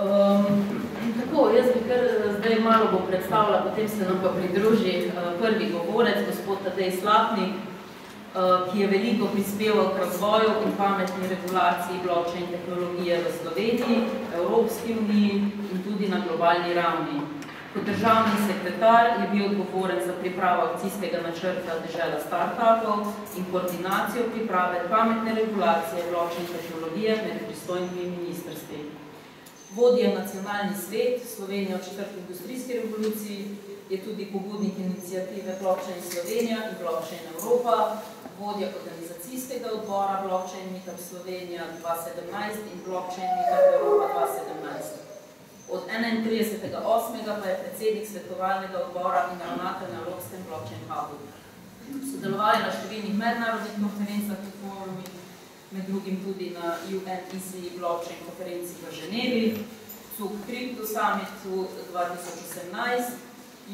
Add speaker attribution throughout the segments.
Speaker 1: Um, tako, jaz bi kar zdaj malo bo predstavila, potem se nam pa pridruži uh, prvi govorec, gospod Tadej Slapnik, uh, ki je veliko prispeval k razvoju in pametni regulaciji blockchain tehnologije v Sloveniji, Evropski uniji in tudi na globalni ravni. Kot državni sekretar je bil odgovoren za pripravo akcijskega načrta država startupov in koordinacijo priprave pametne regulacije blockchain tehnologije med pristojnimi ministrstvi. Vodje nacionalni svet Slovenija v četrti industrijski revoluciji je tudi pobudnik inicijative Blockchain Slovenija in Blockchain Evropa, vodja organizacijskega odbora Blockchain Meetup Slovenija 2017 in Blockchain Meetup Evropa 2017. Od 31.8. pa je predsednik svetovalnega odbora in ravnatelj na Evropskem blockchain hubu. Sodeloval je na številnih mednarodnih konferencah in forumih, med drugim tudi na UNEC blockchain konferenci v Ženevi, CUK Crypto Summitu 2018,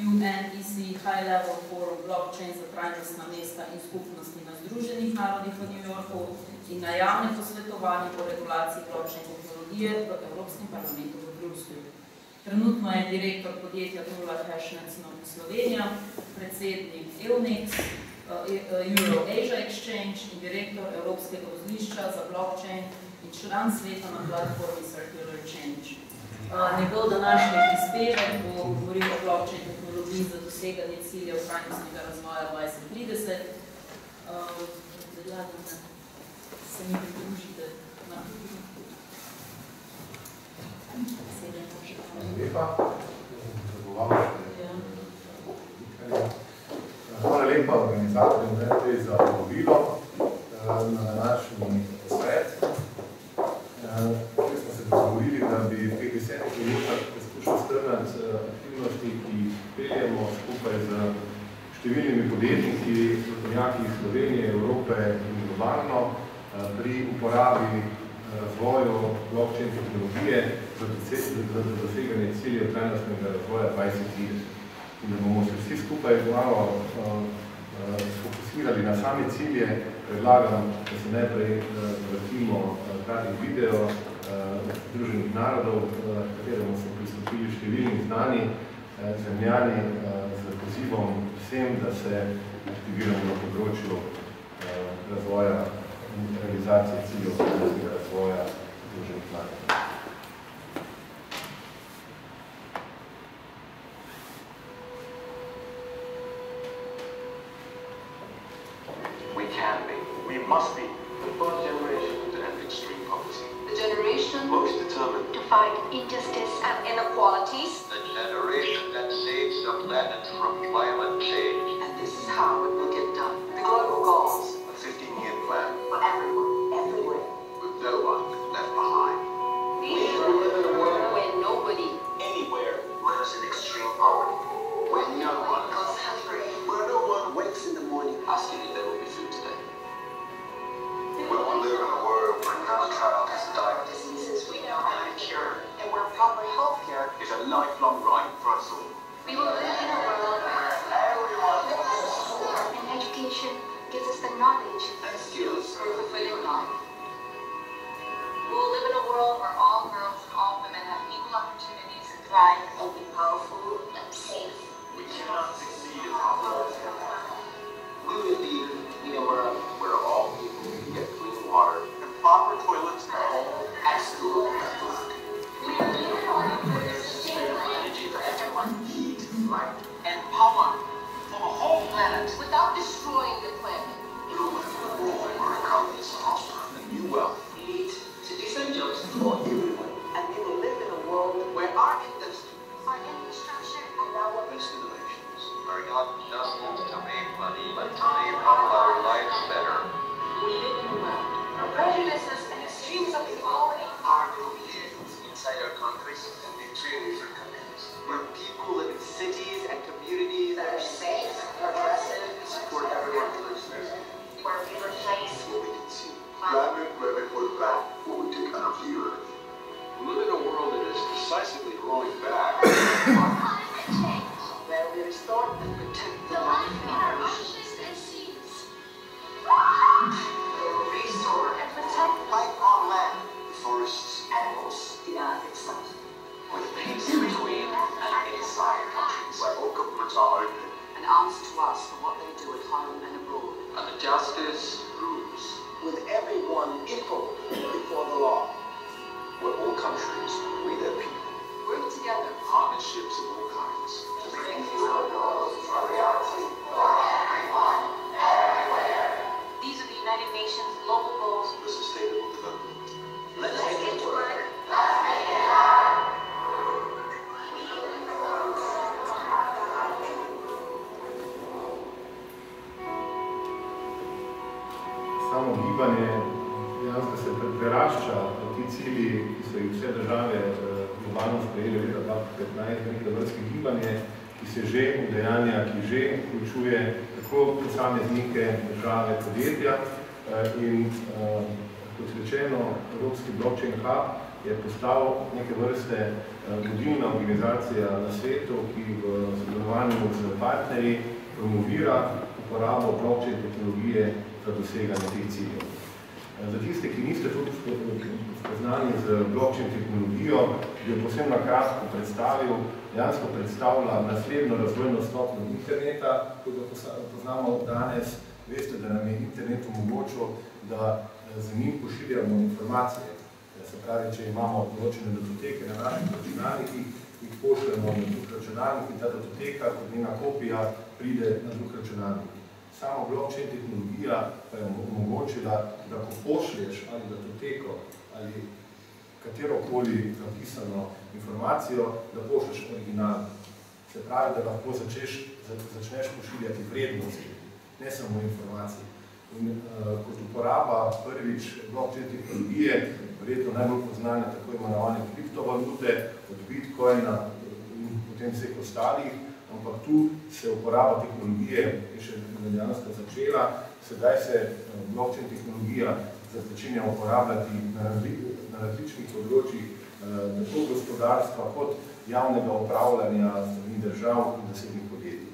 Speaker 1: UNEC High Level Forum Blockchain za trajnostna mesta in skupnosti na Združenih narodih v New Yorku in na javne posvetovanje po regulaciji blockchain tehnologije v Evropskem parlamentu Bruslju. Trenutno je direktor podjetja Tula Hashnet Slovenija, predsednik EUNIX, uh, Euro Asia Exchange in direktor Evropskega vozlišča za blockchain in član sveta na platformi Circular Change. Uh, njegov današnji prispevek bo govoril o blockchain tehnologiji za doseganje ciljev trajnostnega razvoja 2030. Uh, predlagam, da se mi pridružite na
Speaker 2: lepa. Hvala lepa organizatorju najprej za povilo na današnji posvet. Tukaj smo se dogovorili, da bi v 50 minutah poskušali strnati aktivnosti, ki jih peljemo skupaj z številnimi podjetniki, strokovnjaki iz Slovenije, Evrope in globalno pri uporabi razvoju blockchain tehnologije za, doseganje ciljev trajnostnega razvoja 2030. In da bomo skupaj malo uh, sfokusirali na same cilje, predlagam, da se najprej uh, vrtimo kratek video Združenih narodov, kateremu so pristopili številni znani zemljani z pozivom vsem, da se aktiviramo na področju razvoja realizacije ciljev razvoja Združenih narodov.
Speaker 3: The generation to end extreme poverty.
Speaker 4: The generation
Speaker 3: Most determined,
Speaker 4: to fight injustice and inequalities.
Speaker 5: The generation that saves the planet from climate change.
Speaker 4: And this is how it will get done. The global goals We will live in a world where no
Speaker 5: child has died.
Speaker 4: Diseases we know how to cure, and where proper health care.
Speaker 3: It's a lifelong right for us all.
Speaker 4: We will live in a world where
Speaker 3: Everyone
Speaker 4: and education gives us the knowledge
Speaker 3: and skills
Speaker 4: for a fulfilling life. We will live in a world where all girls and all women have equal opportunities to thrive and be powerful and safe.
Speaker 3: we cannot succeed in poverty. We will live in a world where all proper toilets school, and at work.
Speaker 4: We there's energy for everyone
Speaker 3: Heat, light, and power for the whole planet.
Speaker 4: without destroying the planet.
Speaker 3: We will world where economies prosper and new wealth
Speaker 4: Lead to decent jobs
Speaker 3: for everyone.
Speaker 4: and we will live in a world
Speaker 3: Where our industry
Speaker 4: our infrastructure and our
Speaker 3: best innovations
Speaker 5: Are not just to make money, but to make our
Speaker 4: and
Speaker 3: between different countries. Where people live in cities and communities
Speaker 4: that are safe, progressive,
Speaker 3: and support everyone who lives there.
Speaker 4: where we replace
Speaker 3: What we consume.
Speaker 5: Planet where we put back what we take out of the earth.
Speaker 3: We live in a world that is decisively rolling back.
Speaker 4: where we restore and protect the life in our oceans and seas. and
Speaker 6: answer to us for what they do at home and abroad.
Speaker 5: And the justice rules.
Speaker 3: with everyone equal before the law.
Speaker 5: We're all countries, we their people.
Speaker 6: Work together.
Speaker 5: Partnerships of all kinds. To make
Speaker 4: These
Speaker 2: ki že vključuje tako posameznike, države, podjetja eh, in eh, kot rečeno, Evropski blockchain hub je postal neke vrste eh, vodilna organizacija na svetu, ki v sodelovanju z partnerji promovira uporabo blockchain tehnologije za doseganje teh ciljev. Za tiste, ki niste tudi spo- spoznani z blockchain tehnologijo, bi jo posebno na kratko predstavil, dejansko predstavlja naslednjo razvojno stopnjo interneta, kot ga poznamo danes. Veste, da nam je internet omogočil, da z njim pošiljamo informacije. Se pravi, če imamo določene datoteke na naših računalnikih, jih pošljemo na drug računalnik in ta datoteka, kot njena kopija, pride na drug računalnik. Samo blockchain tehnologija pa je omogočila, da ko pošlješ ali datoteko ali katerokoli napisano informacijo, da pošlješ original. Se pravi, da lahko začneš, začneš pošiljati vrednosti, ne samo informacije. In uh, kot uporaba prvič blockchain tehnologije, verjetno najbolj poznane tako imenovane kriptovalute, od Bitcoina in potem vseh ostalih, ampak tu se uporaba tehnologije je še dejansko začela, sedaj se eh, blockchain tehnologija začenja uporabljati na, razli, na različnih področjih, eh, tako gospodarstva kot javnega upravljanja strani držav in zasebnih podjetij.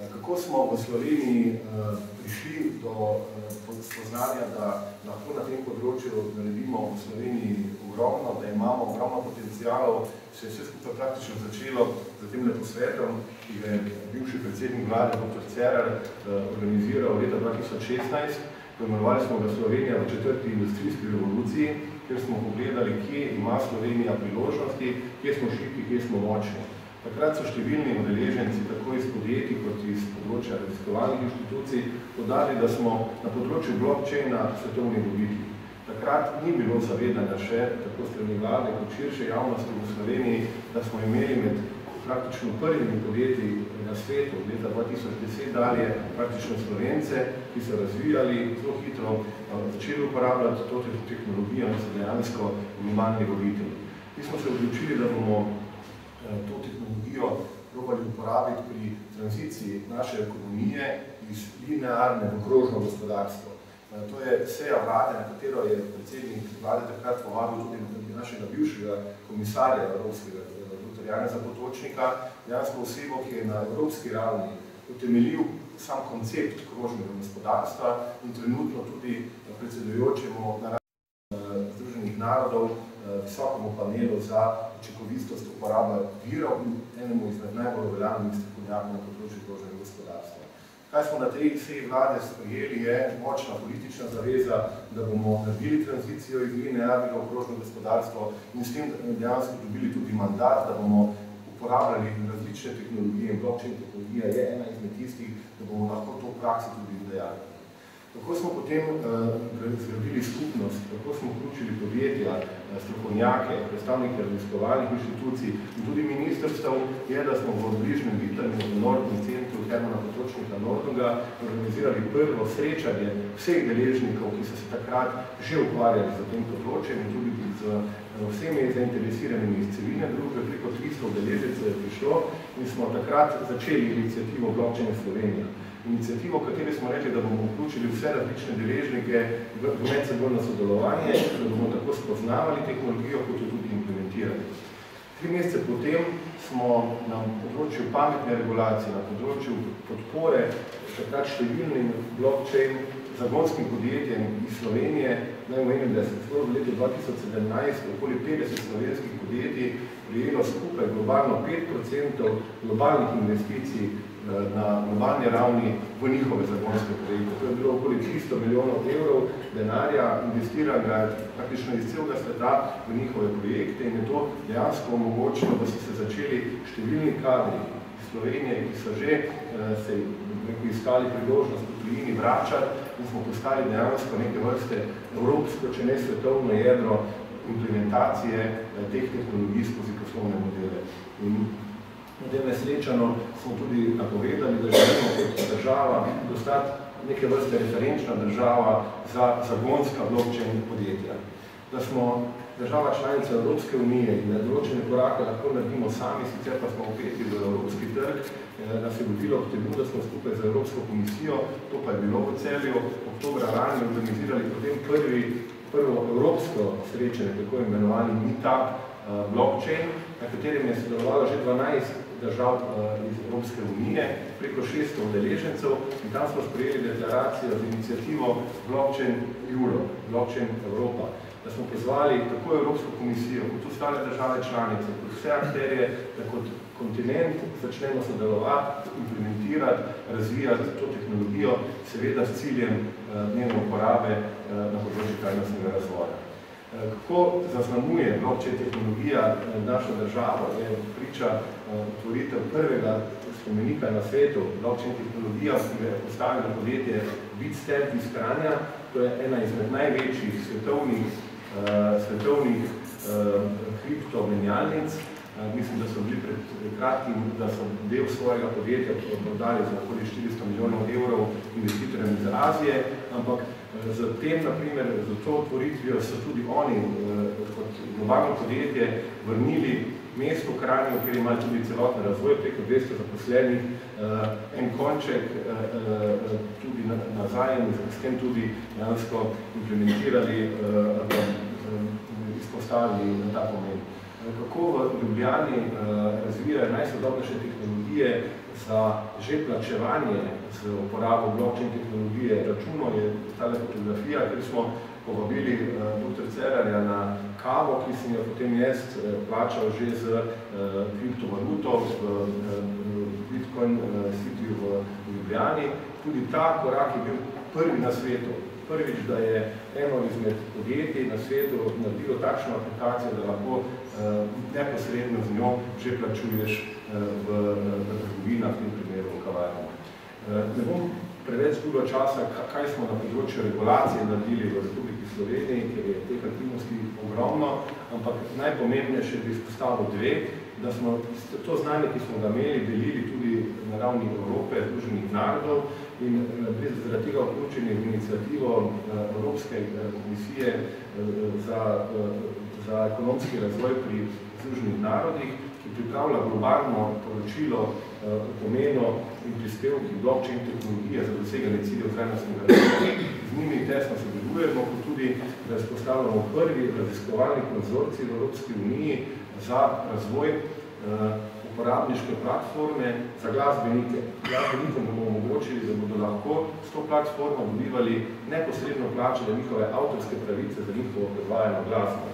Speaker 2: Eh, Kako smo v Sloveniji prišli do spoznanja, da lahko na tem področju naredimo v Sloveniji ogromno, da imamo ogromno potencijalov, se je vse skupaj praktično začelo za tem posvetom, ki ga je bivši predsednik vlade, dr. Cerar, eh, organiziral leta 2016. Poimenovali smo ga Slovenija v četrti industrijski revoluciji, kjer smo pogledali, kje ima Slovenija priložnosti, kje smo šibki, kje smo močni. Takrat so številni udeleženci, tako iz podjetij kot iz področja raziskovalnih inštitucij, podali, da smo na področju blockchaina svetovni voditelji. Takrat ni bilo zavedanja še, tako strani vlade kot širše javnosti v Sloveniji, da smo imeli med praktično prvimi podjetji na svetu od leta 2010 dalje praktično Slovence, ki so razvijali zelo hitro, začeli uporabljati to tehnologijo in so dejansko globalni voditelji. Mi smo se odločili, da bomo to tehnologijo probali uporabiti pri tranziciji naše ekonomije iz linearne v krožno gospodarstvo. To je seja vlade, na katero je predsednik vlade takrat povabil tudi našega bivšega komisarja Evropskega. Janeza Potočnika, dejansko osebo, ki je na evropski ravni utemeljil sam koncept krožnega gospodarstva in trenutno tudi predsedujočemu na ravni Združenih narodov eh, visokemu panelu za učinkovitost uporabe virov in enemu izmed najbolj veljavnih strokovnjakov na področju krožnega gospodarstva. Kaj smo na tej seji vlade sprejeli je močna politična zaveza, da bomo naredili tranzicijo iz linearnega v krožno gospodarstvo in s tem dejansko dobili tudi mandat, da bomo uporabljali različne tehnologije in blockchain tehnologija je ena izmed tistih, da bomo lahko to v praksi tudi udejali. Kako smo potem uh, zgradili skupnost, kako smo vključili podjetja, uh, strokovnjake, predstavnike raziskovalnih inštitucij? In tudi ministrstev, je, da smo v bližnjem Vitanju v Nordnem centru Hermana Potočnika Nordunga organizirali prvo srečanje vseh deležnikov, ki so se takrat že ukvarjali z tem področjem in tudi z uh, vsemi zainteresiranimi iz civilne družbe, preko 300 udeležencev je prišlo in smo takrat začeli inicijativo Blockchain Slovenija inicijativo, v kateri smo rekli, da bomo vključili vse različne deležnike v medsebojno sodelovanje, da bomo tako spoznavali tehnologijo, kot jo tudi implementirali. Tri mesece potem smo na področju pametne regulacije, na področju podpore takrat številnim blockchain zagonskim podjetjem iz Slovenije. Naj omenim, da se v letu 2017 okoli 50 slovenskih podjetij prijelo skupaj globalno 5% globalnih investicij na globalni ravni v njihove zagonske projekte. To je bilo okoli 300 milijonov evrov denarja investiranga praktično iz celega sveta v njihove projekte in je to dejansko omogočilo, da so se začeli številni kadri iz Slovenije, ki so že eh, se neko iskali priložnost v tujini vračati in smo postali dejansko neke vrste evropsko, če ne svetovno jedro implementacije eh, teh tehnologij skozi poslovne modele. In potem nesrečano smo tudi napovedali, da želimo kot država dostati neke vrste referenčna država za zagonska blockchain podjetja. Da smo država članica Evropske unije in da določene korake lahko naredimo sami, sicer pa smo opeti v Evropski trg, eh, nas je vodilo k temu, da smo skupaj z Evropsko komisijo, to pa je bilo v celju, oktobra lani organizirali potem prvi, prvo evropsko srečanje, tako imenovani Meetup uh, blockchain, na katerem je sodelovalo že 12 držav uh, iz Evropske unije, preko 600 udeležencev in tam smo sprejeli deklaracijo z inicijativo Blockchain Euro, Blockchain Evropa da smo pozvali tako Evropsko komisijo, kot ostale države članice, kot vse akterje, da kot kontinent začnemo sodelovati, implementirati, razvijati to tehnologijo, seveda s ciljem uh, njene uporabe uh, na področju trajnostnega razvoja. Kako zaznamuje blockchain tehnologija našo državo, je priča otvoritev prvega spomenika na svetu, blockchain tehnologija, ki je postavila podjetje BitStep iz Kranja, to je ena izmed največjih svetovnih svetovnih kriptomenjalnic. Mislim, da so bili pred kratkim, da so del svojega podjetja prodali za okoli 400 milijonov evrov investitorjem iz Azije, ampak uh, za tem, naprimer, za to otvoritvijo so tudi oni uh, kot globalno podjetje vrnili mesto v Kranju, kjer imajo tudi celotni razvoj, preko 200 zaposlenih, uh, en konček tudi nazaj in s tem tudi dejansko implementirali izpostavili na ta pomen. Kako v Ljubljani uh, razvijajo najsodobnejše tehnologije za že plačevanje z uporabo blockchain tehnologije računov, je tale fotografija, kjer smo povabili uh, dr. Cerarja na kavo, ki sem jo potem jaz uh, plačal že z kriptovaluto v Bitcoin City v Ljubljani. Tudi ta korak je bil prvi na svetu. Prvič, da je eno izmed podjetij na svetu naredilo takšno aplikacijo, da lahko uh, neposredno z njo že plačuješ uh, v, v trgovinah, v tem primeru v kavarni. Uh, ne bom preveč zgubo časa, kaj smo na področju regulacije naredili v Republiki Sloveniji, ker je teh aktivnosti ogromno, ampak najpomembnejše bi izpostavil dve, da smo to znanje, ki smo ga imeli, delili tudi na ravni Evrope, Združenih narodov in eh, zaradi tega vključeni v inicijativo eh, Evropske eh, komisije za, za ekonomski razvoj pri Združenih narodih, ki pripravlja globalno poročilo o pomenu in prispevki blockchain tehnologije za doseganje ciljev trajnostnega razvoja. Z njimi tesno sodelujemo, kot tudi razpostavljamo prvi raziskovalni konzorcij v Evropski uniji za razvoj uporabniške platforme za glasbenike. Glasbenikom bomo omogočili, da bodo lahko s to platformo dobivali neposredno plačene njihove avtorske pravice za njihovo predvajano glasbo.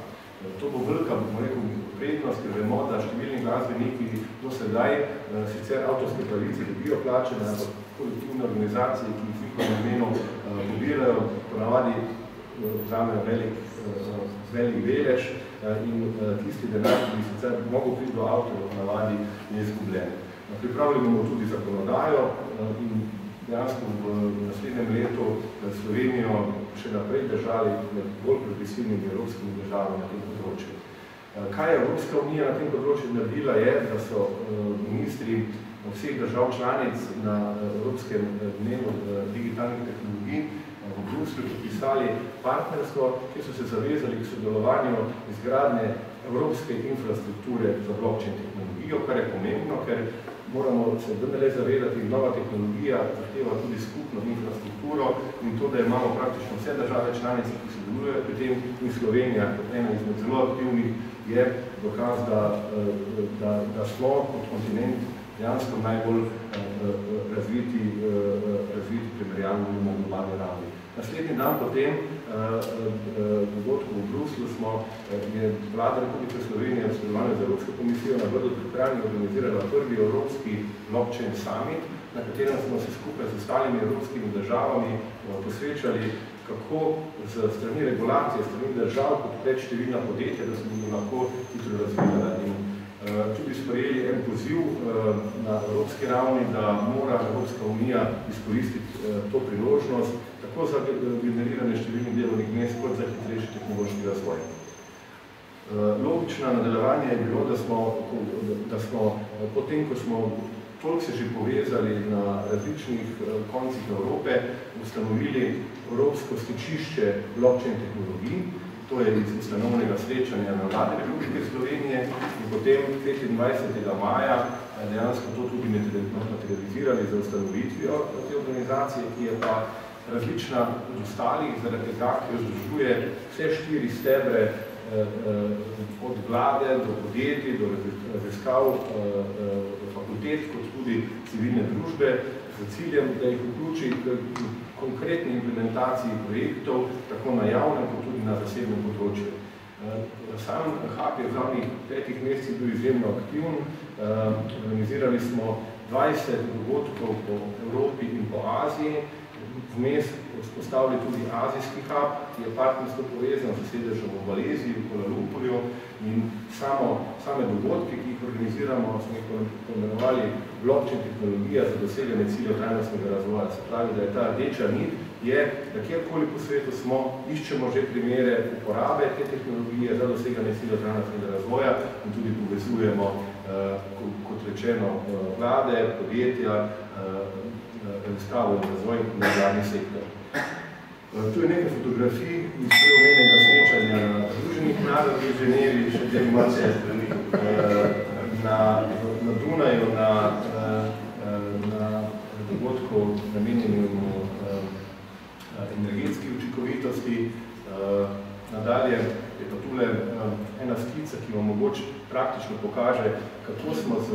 Speaker 2: To bo velika, bomo rekel, prednost, ker vemo, da številni glasbeniki do sedaj uh, sicer avtorske pravice dobijo plačene, ampak kolektivne organizacije, ki jih njihovo imeno uh, pobirajo, ponavadi uh, vzamejo velik, velik velež uh, in uh, tisti denar, ki bi sicer mogel priti do avtorov, navadi je izgubljen. Uh, pripravili bomo tudi zakonodajo uh, in dejansko v naslednjem letu Slovenijo še naprej držali med bolj progresivnimi evropskimi državami na tem področju. Kaj je Evropska unija na tem področju naredila je, da so ministri vseh držav članic na Evropskem dnevu digitalnih tehnologij v Bruslju podpisali partnerstvo, ki so se zavezali k sodelovanju izgradnje evropske infrastrukture za blockchain tehnologijo, kar je pomembno, ker moramo se vendarle zavedati, nova tehnologija zahteva tudi skupno infrastrukturo in to, da imamo praktično vse države članice, ki sodelujejo pri tem in Slovenija kot ena izmed zelo aktivnih je dokaz, da, da, da smo kot kontinent dejansko najbolj razviti, razviti primerjalno na globalni ravni. Naslednji dan potem dogodku v Bruslu smo, je vlada Republike Slovenije v sodelovanju z Evropsko komisijo na Brdo pri Kranji organizirala prvi Evropski blockchain summit, na katerem smo se skupaj z ostalimi evropskimi državami posvečali kako z strani regulacije, strani držav, kot več številna podjetja, da se bomo lahko hitro razvijala. In uh, tudi sprejeli en poziv uh, na evropski ravni, da mora Evropska unija izkoristiti uh, to priložnost, tako za generiranje številnih delovnih mest, kot za hitrejši tehnološki razvoj. Uh, logično nadaljevanje je bilo, da smo, da smo potem, ko smo toliko se že povezali na različnih koncih Evrope, ustanovili Evropsko stičišče blockchain tehnologij, to je iz ustanovnega srečanja na vlade Republike Slovenije in potem 25. maja dejansko to tudi materializirali za ustanovitvijo te organizacije, ki je pa različna od ostalih, zaradi tega, ki jo združuje vse štiri stebre od vlade do podjetij, do raziskav fakultet, kot tudi civilne družbe, z ciljem, da jih vključi konkretni implementaciji projektov, tako na javnem, kot tudi na zasebnem področju. Eh, sam HAP je v zadnjih petih mesecih bil izjemno aktivn. Eh, organizirali smo 20 dogodkov po Evropi in po Aziji. Vmes vzpostavili tudi Azijski hub, ki je partnerstvo povezan z sedežem v Maleziji, v Kuala Lumpurju in samo, same dogodke, ki jih organiziramo, smo jih pomenovali blockchain tehnologija za doseganje ciljev trajnostnega razvoja. Se pravi, da je ta rdeča nit, je, da kjerkoli po svetu smo, iščemo že primere uporabe te tehnologije za doseganje ciljev trajnostnega razvoja in tudi povezujemo, eh, kot rečeno, eh, vlade, podjetja, eh, raziskavo in razvoj na vladni sektor. Tu je nekaj fotografij iz preomenega srečanja Združenih narodih v Ženevi, še te imate na, na Dunaju, na, na dogodku namenjenemu energetski učinkovitosti. Nadalje je pa tule ena skica, ki vam mogoče praktično pokaže, kako smo z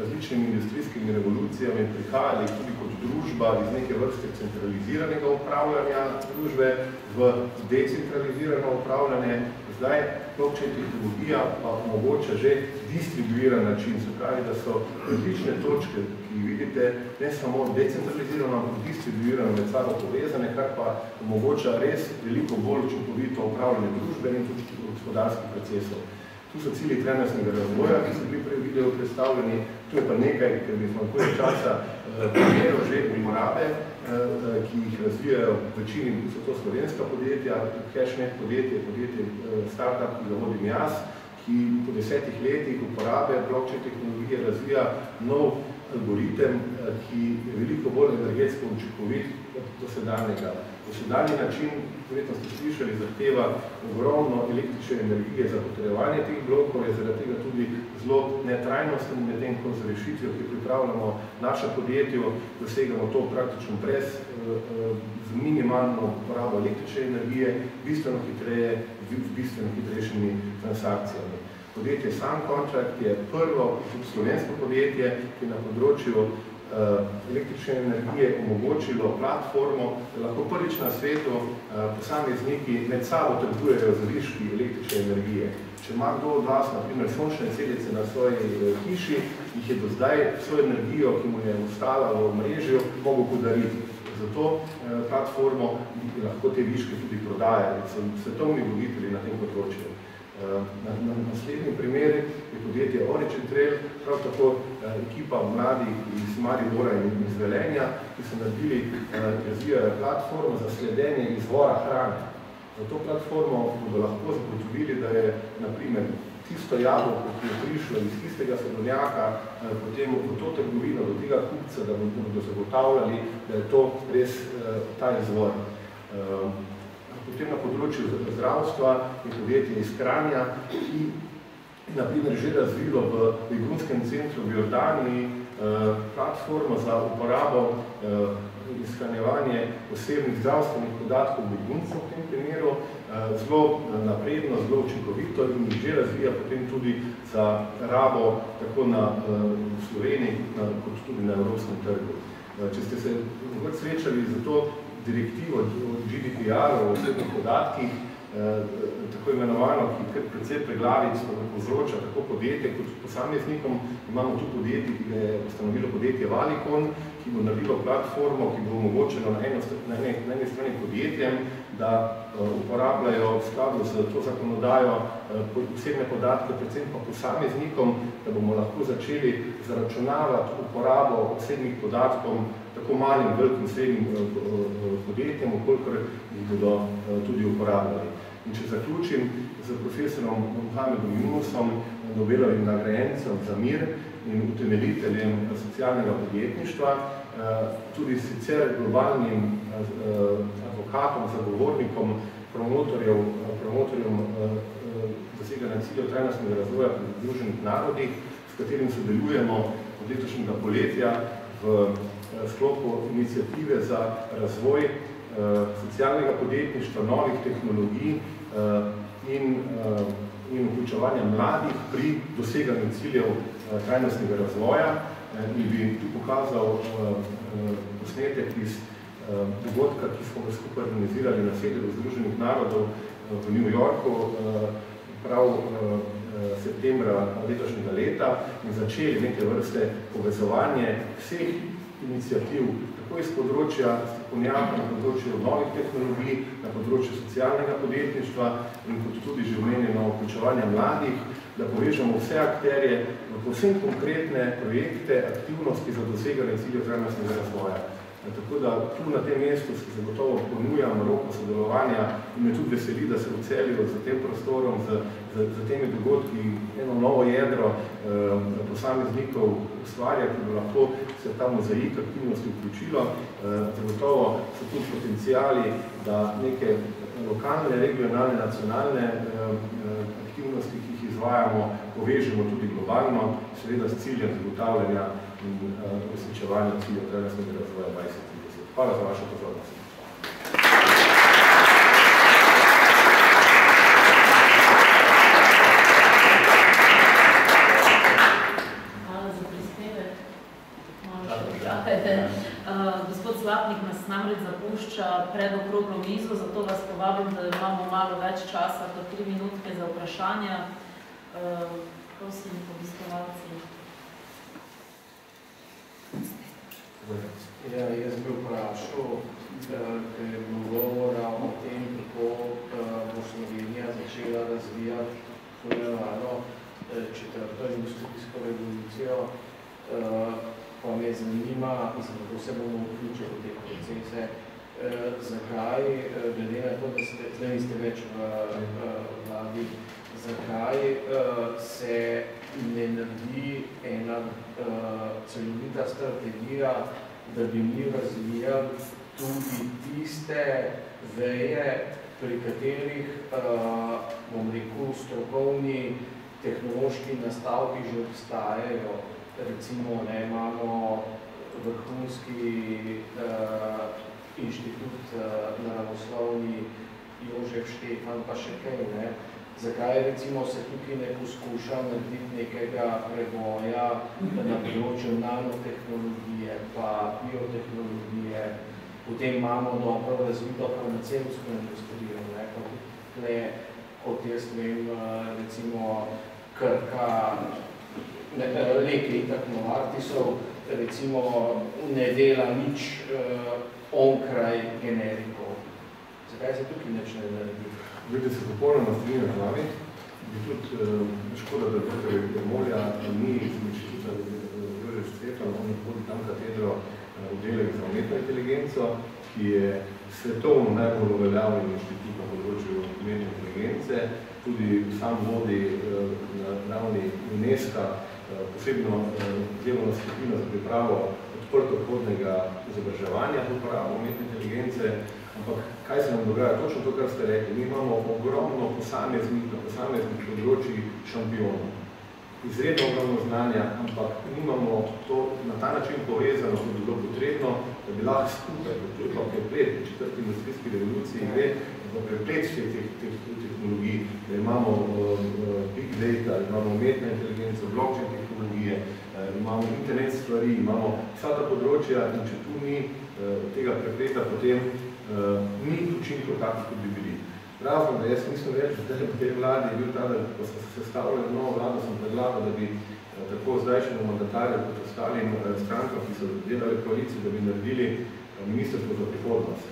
Speaker 2: različnimi industrijskimi revolucijami prihajali tudi kot družba iz neke vrste centraliziranega upravljanja družbe v decentralizirano upravljanje. Zdaj blockchain tehnologija pa omogoča že distribuiran način, se pravi, da so različne točke, vidite, ne samo decentralizirano, ampak distribuirano med sabo povezane, kar pa omogoča res veliko bolj učinkovito upravljanje družbe in tudi gospodarskih procesov. Tu so cilji trenostnega razvoja, ki so bili prej video predstavljeni, tu je pa nekaj, ker mi koje časa eh, primerov že uporabe, eh, ki jih razvijajo v večini, so to slovenska podjetja, CashNet podjetje, podjetje eh, startup, ki ga vodim jaz, ki po desetih letih uporabe blockchain tehnologije razvija nov algoritem, ki je veliko bolj energetsko učinkovit od dosedanjega Dosedanji način, verjetno ste slišali, zahteva ogromno električne energije za potrebovanje teh blokov, je zaradi tega tudi zelo netrajnosten, medtem ko z rešitvijo, ki pripravljamo naša podjetjo, dosegamo to praktično brez, eh, eh, z minimalno porabo električne energije, bistveno hitreje, z bistveno hitrejšimi transakcijami. Podjetje Sun Contract je prvo slovensko podjetje, ki na področju Eh, električne energije omogočilo platformo, da lahko prvič na svetu eh, posamezniki med sabo trgujejo z viški električne energije. Če ima kdo od vas, na primer, sončne celice na svoji eh, hiši, jih je do zdaj svojo energijo, ki mu je ostala v mrežju, mogel podariti. Zato platformo lahko te viške tudi prodajajo. So svetovni voditelji na tem področju. Na, na naslednji primer je podjetje Origin Trail, prav tako eh, ekipa mladih iz Maribora in iz Velenja, ki so naredili, eh, razvijajo platformo za sledenje izvora hrane. Za to platformo bodo lahko zagotovili, da je naprimer tisto jabolko, ki je prišlo iz tistega sadovnjaka, eh, potem v to trgovino, do tega kupca, da bodo zagotavljali, da je to res eh, ta izvor. Eh, potem na področju zdravstva je podjetje iz Kranja, ki na primer že razvilo v begunskem centru v Jordaniji eh, platformo za uporabo in eh, izhranjevanje osebnih zdravstvenih podatkov beguncev v tem primeru, eh, zelo napredno, zelo učinkovito in že razvija potem tudi za rabo tako na Sloveniji kot tudi na evropskem trgu. Če ste se srečali za to, direktivo GDPR o osebnih podatkih, tako imenovano, ki kar precej preglavic povzroča tako podjetje kot posameznikom. Imamo tu podjetje, ki je ustanovilo podjetje Valikon, ki bo naredilo platformo, ki bo omogočeno na, eno, na, ene, na ene strani podjetjem, da uh, uporabljajo v skladu z to zakonodajo uh, posebne podatke, predvsem pa posameznikom, da bomo lahko začeli zaračunavati uporabo osebnih podatkov tako malim, velikim, srednjim uh, podjetjem, okolikor jih bodo uh, tudi uporabljali. In če zaključim z profesorom Mohamedom Junusom, Nobelovim nagrajencem za mir in utemeljiteljem socialnega podjetništva, eh, tudi sicer globalnim eh, advokatom, zagovornikom, promotorjev, promotorjem doseganja ciljev trajnostnega razvoja pri Združenih narodih, s katerim sodelujemo od letošnjega poletja v sklopu inicijative za razvoj Eh, socialnega podjetništva, novih tehnologij eh, in, eh, in vključevanja mladih pri doseganju ciljev trajnostnega razvoja. In bi tu pokazal posnetek iz dogodka, ki smo ga skupaj organizirali na sederu Združenih narodov v New Yorku prav septembra letošnjega leta in začeli neke vrste povezovanje vseh inicijativ tako iz področja strokovnjaka na področju novih tehnologij, na področju socialnega podjetništva in kot tudi že omenjeno vključevanja mladih, da povežemo vse akterje v povsem konkretne projekte, aktivnosti za doseganje ciljev trajnostnega razvoja. Tako da tu na tem mestu se zagotovo ponujam roko sodelovanja in me tudi veseli, da se v celju za tem prostorom, za, za, za temi dogodki eno novo jedro eh, posameznikov ustvarja, ki bo lahko se ta mozaik aktivnosti vključilo. Eh, zagotovo so tudi potencijali, da neke lokalne, regionalne, nacionalne eh, izvajamo, povežemo tudi globalno, seveda s ciljem zagotavljanja in uh, uresničevanja ciljev trajnostnega razvoja 2030. Hvala za vašo pozornost.
Speaker 1: Namreč zapušča pred okroglo mizo, zato vas povabim, da imamo malo več časa, kot tri minutke za vprašanja. Uh, prosim, obiskovalci.
Speaker 7: Ja, jaz bi vprašal, da je govora o tem, kako bo Slovenija začela razvijati svojo četrto industrijsko revolucijo, pa me zanima, zato se bomo vključili v te procese, zakaj, glede na to, da ste, niste več v vladi, zakaj se ne naredi ena uh, celovita strategija, da bi mi razvijali tudi tiste veje, pri katerih, uh, bom rekel, strokovni tehnološki nastavki že obstajajo. Recimo, ne, imamo vrhunski uh, inštitut uh, naravoslovni Jožef Štefan, pa še kaj, ne, zakaj recimo se tukaj ne poskuša narediti nekega preboja na področju nanotehnologije pa biotehnologije. Potem imamo dobro razvito farmacevsko industrijo, ne, pa tukaj, kot jaz vem, recimo Krka, ne, Leke in tako Novartisov, recimo ne dela nič uh, onkraj generikov. Zakaj se tukaj nič ne naredi?
Speaker 2: Vidite, se popolnoma strinjam z vami. Je tudi uh, škoda, da dr. Molja ni iz inštituta Jožef Stefan, on vodi tam katedro uh, oddelek za umetno inteligenco, ki je svetovno najbolj uveljavljen inštitut na področju umetne inteligence, tudi sam vodi na ravni UNESCO posebno delovno skupino za pripravo odprtokodnega izobraževanja v uporabo umetne inteligence, Ampak kaj se nam dogaja? Točno to, kar ste rekli. Mi imamo ogromno posameznih na posameznih področjih šampionov. Izredno ogromno znanja, ampak nimamo to na ta način povezano, kot bi bilo potrebno, da bi lahko skupaj, pa preplet v četrti industrijski revoluciji, gre v preplet vseh teh, teh, teh tehnologij, da imamo uh, big data, imamo umetno inteligenco, blockchain tehnologije, uh, imamo internet stvari, imamo vsa ta področja in če tu ni uh, tega prepleta, potem ni učinkov takih, kot bi bili. Razlog, da jaz nisem več, da v tej vladi je bil ta, da ko so se sestavljali novo vlado, sem predlagal, da bi tako zdajšnjemu mandatarju kot ostalim strankam, ki so delali koalicijo, da bi naredili ministrstvo za prihodnost.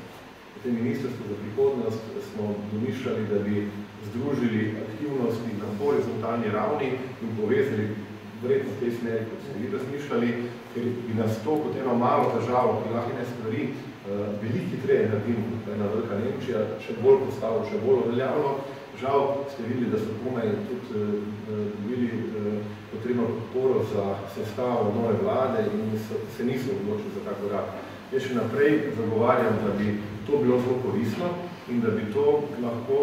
Speaker 2: V tem ministrstvu za prihodnost smo domišljali, da bi združili aktivnosti na horizontalni ravni in povezali verjetno v tej smeri, kot smo vi razmišljali, ker bi nas to kot eno malo težavo, ki lahko ne stvari, veliko hitreje naredili, kot ena velika Nemčija, še bolj postalo, še bolj uveljavno. Žal ste videli, da so komaj tudi dobili potrebno podporo za sestavo nove vlade in so, se niso odločili za tako rad. Jaz še naprej zagovarjam, da bi to bilo zelo koristno in da bi to lahko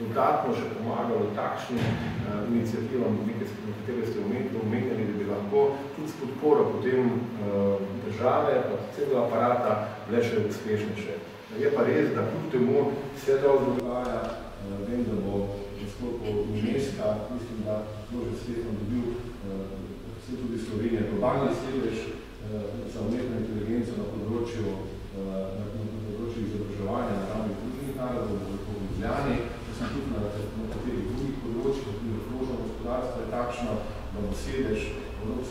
Speaker 2: dodatno še pomagalo takšnim uh, inicijativam, na katere ste omenjali, da bi lahko tudi s podporo potem uh, države, pa celega aparata, bile še uspešnejše. Je pa res, da kljub temu vse dobro dogaja, uh, vem, da bo že sklopo UNESCO, mislim, da bo že svetno dobil uh, vse tudi Slovenija, globalni sedež uh, za umetno inteligenco na področju, uh, na, na področju izobraževanja na ravni drugih narodov, v Ljubljani, sem tudi na nekaterih drugih področjih, tudi okrožno gospodarstvo je takšno, da bo sedež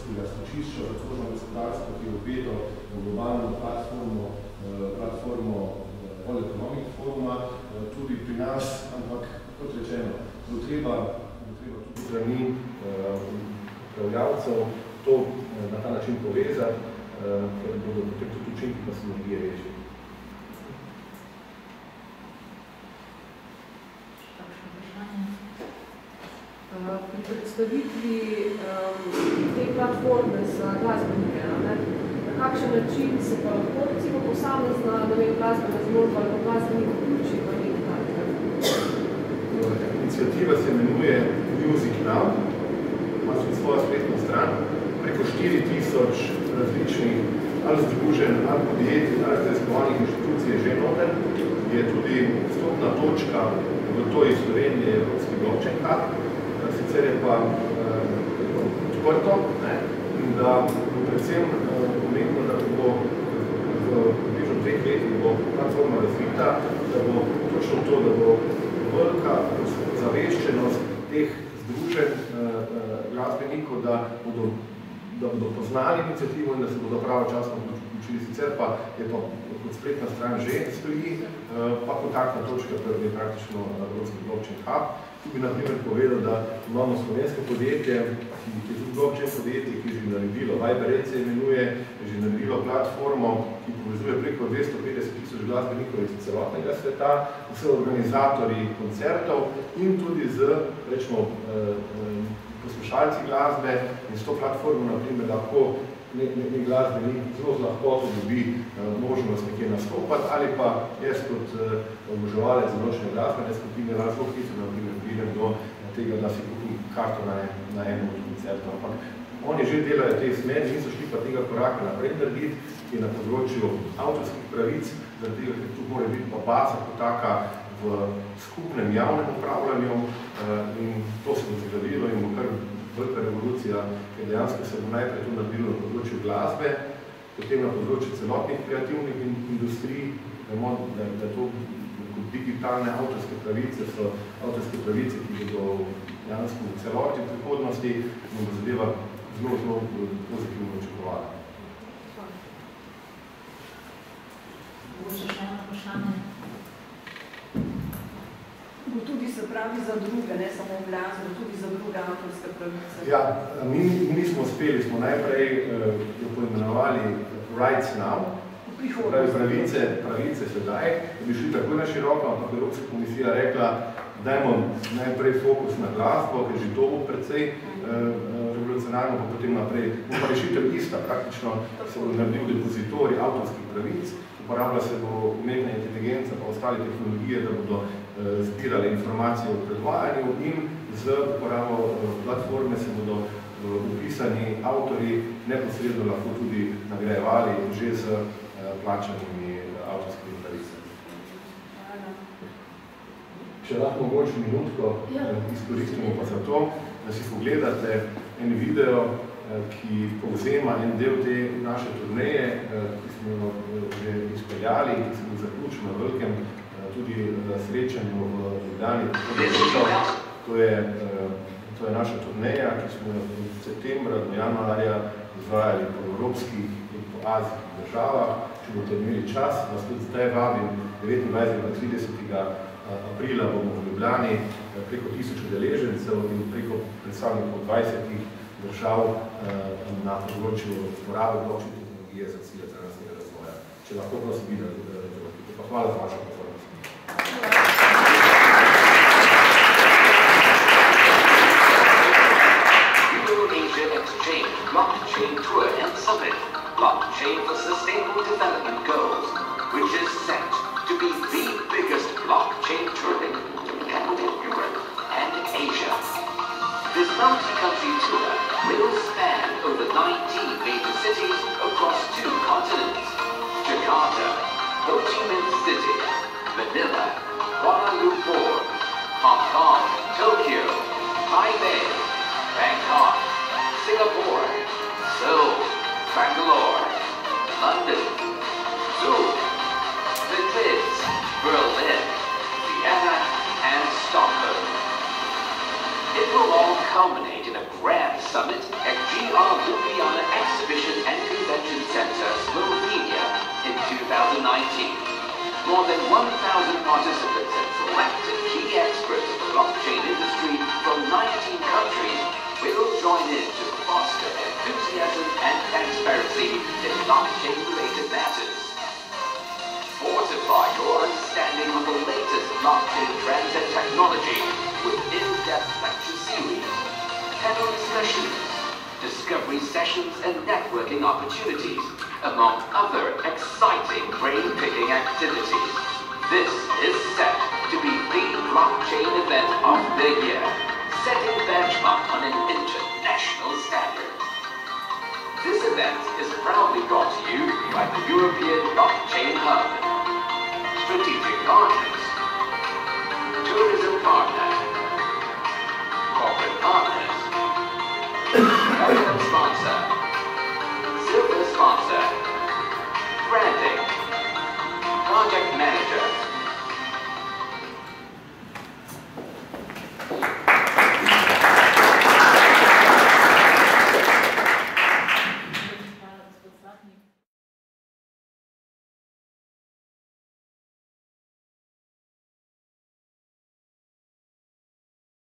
Speaker 2: Evropskega sličišča za okrožno gospodarstvo, ki je upeto v globalno platformo, platformo All Economic Foruma, tudi pri nas, ampak kot rečeno, bo treba, bo treba tudi strani upravljavcev to na ta način povezati, ker bodo potem tudi učinki pa sinergije večji.
Speaker 8: Pri predstavitvi um, te platforme za glasbenike, na kakšen način se pa lahko recimo posamezna glasbena zložba ali glasbenik vključi v nek tak?
Speaker 2: Iniciativa se imenuje Music Now, ima tudi svojo spletno stran, preko 4000 različnih ali združen, ali podjetij, ali raziskovalnih inštitucij je že noter, je tudi vstopna točka v to iz Slovenije Evropski blockchain hub, sicer je pa uh, odprto ne, in da bo predvsem uh, pomembno, da bo v približno dveh letih bo platforma razvita, da bo točno to, da bo velika zaveščenost teh združen uh, uh, glasbenikov, da bodo, da bodo poznali inicijativo in da se bodo pravočasno vključili. Sicer pa je pa kot spletna stran že stoji, uh, pa kontaktna točka, to je praktično Evropski blockchain hub, Tu bi na primer povedal, da imamo slovensko podjetje, ki je tudi blockchain podjetje, ki je že naredilo, Viberec se imenuje, je že naredilo platformo, ki povezuje preko 250 tisoč glasbenikov iz celotnega sveta, vse organizatorji koncertov in tudi z, rečemo, poslušalci glasbe in s to platformo, na primer, lahko nek ne, ne glasbenik zelo z lahkoto dobi uh, možnost nekje nastopati ali pa jaz kot uh, oboževalec določene glasbene skupine zelo hitro pridem do tega, da si kupim karto na, na eno od koncertov. Ampak oni že delajo te smeri, niso šli pa tega koraka naprej narediti, ki je na področju avtorskih pravic, zaradi tega, ker tu mora biti pa baza kot taka v skupnem javnem upravljanju uh, in to se bo zgradilo in bo kar velika revolucija, ker dejansko se bo najprej to naredilo na področju glasbe, potem na področju celotnih kreativnih industrij, vemo, da, da to kot digitalne avtorske pravice so avtorske pravice, ki bodo dejansko v celoti prihodnosti in bo zadeva zelo, zelo pozitivno očakovala.
Speaker 1: Mogoče še eno vprašanje?
Speaker 8: Tudi se pravi za druge, ne samo glasbo, tudi za druge avtorske pravice.
Speaker 2: Ja, mi, mi smo uspeli, smo najprej uh, jo poimenovali Rights Now, pravi pravice, pravice sedaj, da bi šli tako na široko, ampak Evropska komisija rekla, dajmo najprej fokus na glasbo, ker že to bo precej uh, revolucionarno, pa potem naprej. Bo pa rešitev ista, praktično se bo naredil depozitorij avtorskih pravic, uporablja se bo umetna inteligenca pa ostale tehnologije, da bodo zbirale informacije o predvajanju in z uporabo platforme se bodo upisani avtori neposredno lahko tudi nagrajevali že z plačanimi avtorskimi pravicami. Če lahko mogoče minutko
Speaker 1: Ja.
Speaker 2: izkoristimo pa za to, da si pogledate en video, eh, ki povzema en del te naše turneje, eh, ki smo jo eh, že izpeljali ki smo zaključili na velikem eh, tudi eh, srečanju v Ljubljani. To je, eh, to je naša turneja, ki smo jo od septembra do januarja izvajali po evropskih in po azijskih državah. Če boste imeli čas, vas tudi zdaj vabim 29. 30. aprila bomo v Ljubljani eh, preko tisoč udeležencev in preko predstavnikov 20 držav na področju porabe blockchain tehnologije za cilje trajnostnega razvoja. Če lahko prosim videli, pa hvala za vašo pozornost.
Speaker 3: Tour and Summit, Blockchain for Sustainable Development Goals, blockchain-related matters. Fortify your understanding of the latest blockchain trends and technology with in-depth lecture series, panel discussions, discovery sessions, and networking opportunities, among other exciting brain-picking activities. This is set to be the blockchain event of the year, setting benchmark on an international standard. This event is proudly brought to you by the European Blockchain Hub, strategic partners, tourism partners, corporate partners, government sponsors.